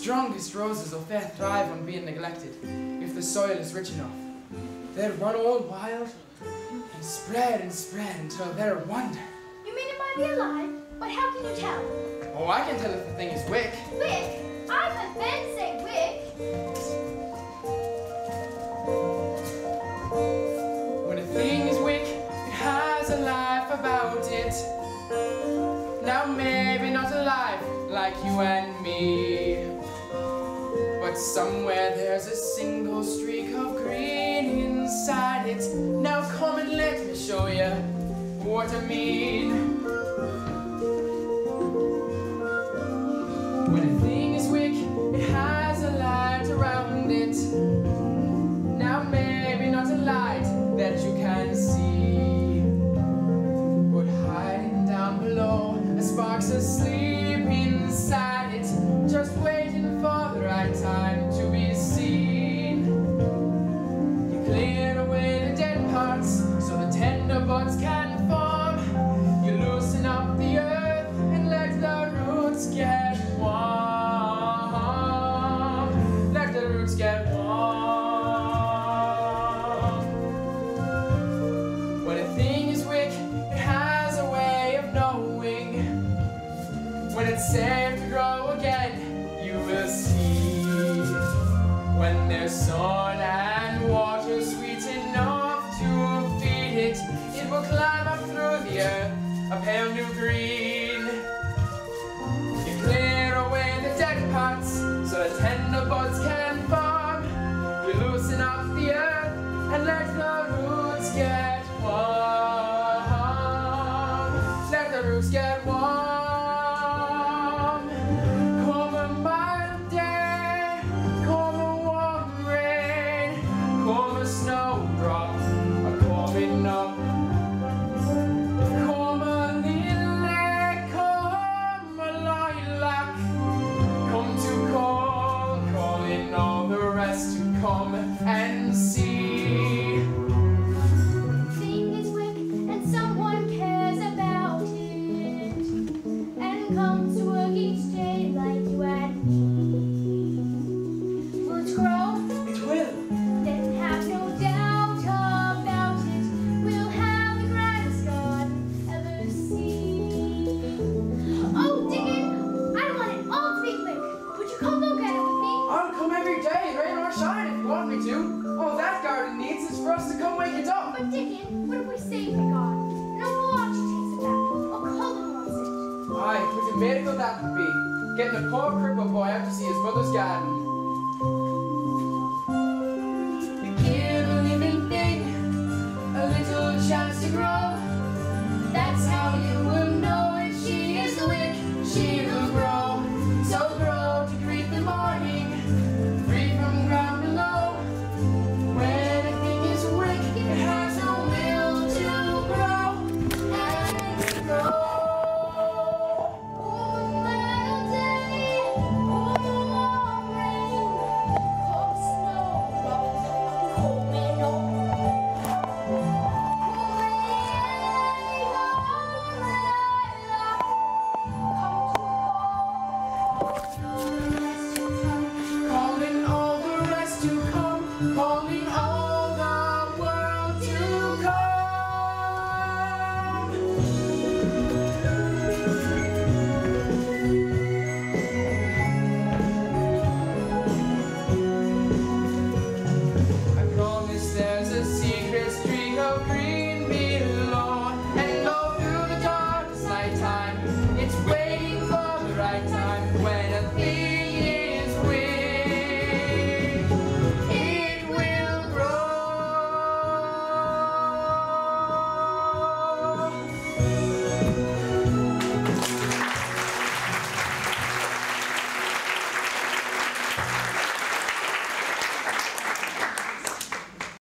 strongest roses will fair thrive on being neglected, if the soil is rich enough. They'll run all wild and spread and spread until they're a wonder. You mean it might be alive? But how can you tell? Oh, I can tell if the thing is wick. Wick? I've heard Ben say wick. When a thing is wick, it has a life about it. Now maybe not alive like you and me. But somewhere there's a single streak of green inside it. Now come and let me show you what I mean. When a thing is wick, it has a light around it. Now maybe not a light that you can see. But hiding down below, a spark's asleep when a thing is weak, it has a way of knowing when it's safe to grow again. You will see when there's sun and water sweet enough to feed it. It will climb up through the earth, a pale new green. You clear away the dead parts so the tender buds can Roots get warm. Come a mild day, come a warm rain, come a snowdrop, a coming up. Come a lily, come a lilac, come to call, calling all the rest to come and see. Comes to work a miracle that would be. Getting a poor crippled boy out to see his mother's garden. チューン!